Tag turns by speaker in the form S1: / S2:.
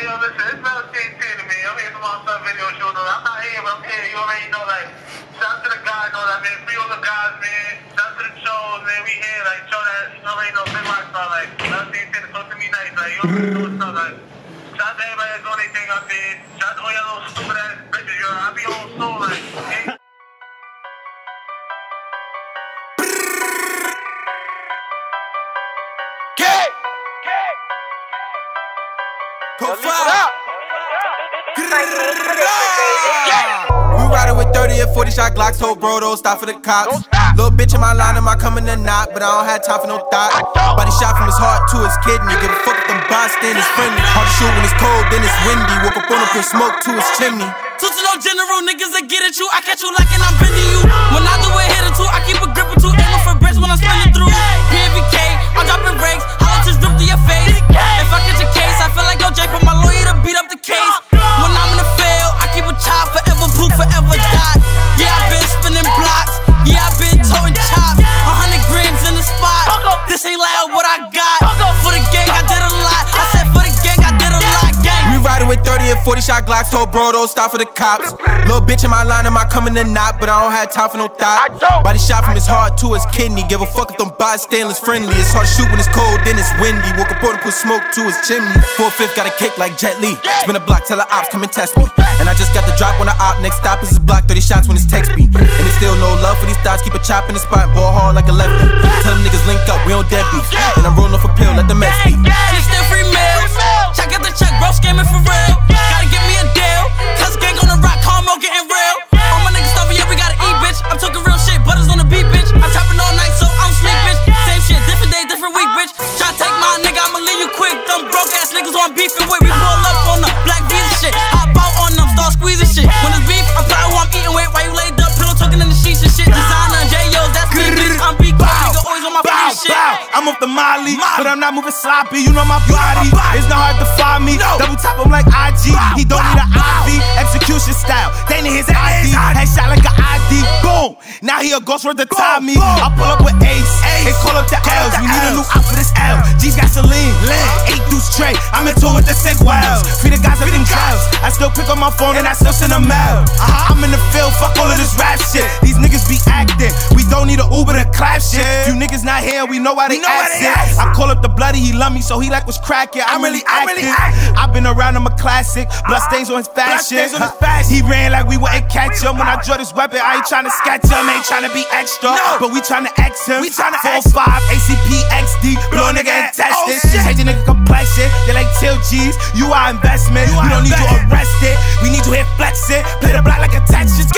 S1: Hey, yo, listen, it's Mel TNT to me. I'm here for my son video shoot. I'm not here, but I'm here. You already know, like, shout out to the guys, know that, man. Free all the guys, man. Shout out to the shows, man. We here, like, show that, you already know, big rock star, like, Mel TNT, to talk to me nice, like, you already know what's up, like. Shout out to everybody that's doing their thing out there. Shout out to all y'all little stupid ass bitches, yo. I be on soul, like,
S2: We riding with 30 and 40 shot Glocks, told bro, don't stop for the cops. Little bitch in my line, am I coming or not? But I don't have time for no thought. Body shot from his heart to his kidney. Give a fuck if them bystanders friendly. Hard to shoot when it's cold, then it's windy. Woke up on him, put smoke to his chimney.
S3: Two to no general niggas that get at you. I catch you like and I'm bending you.
S2: Riding with 30 and 40 shot Glocks, told bro, don't stop for the cops. Little bitch in my line, am I coming or not? But I don't have time for no thought. Body shot from his heart to his kidney. Give a fuck if them bystanders friendly. It's hard to shoot when it's cold, then it's windy. Woke up on him, put smoke to his chimney. Four fifth got a cake like Jet Li. Spin a block, tell the ops come and test me. And I just got the drop on the op. Next stop is his block, 30 shots when it's text me. And it's still no love for these thoughts. Keep a chop in the spot, ball hard like a lefty. Tell them niggas link up, we on dead beef. And I'm rolling off a pill, let the mess speak.
S3: Designer, J.O.'s, that's me, bitch. I'm BK, nigga, always on my
S4: Bow,
S3: shit.
S4: bow. I'm off the Molly, but I'm not moving sloppy. You know my body. It's not hard to find me. Double top, I'm like IG. He don't need an IV. Execution style. They need his ID. Headshot like an ID. Boom. Now he a ghost worth the time me. I pull up with Ace. And call up the L's. We need a new out for this L. Jezz Gasoline. Eight deuce straight. I'm in tune with the sick wells. Free the guys up in clouds. I still pick up my phone and I still send a mail. Uh-huh. I'm in the field. Fuck all of this rap shit. These niggas be acting. We don't need a Uber to clap shit. You niggas not here. We know why they acting. I call up the bloody. He love me, so he like what's cracking. I'm really acting. I've been around him a classic. Blood stains on his fashion. He ran like we wouldn't catch him. When I draw this weapon, I ain't trying to sketch him. Ain't trying to be extra. But we trying to X him. We trying to X 5 ACP XD. Blow nigga and Like G's. You are investment. We don't need to arrest it. We need you here flexing. Play the block like a Texas.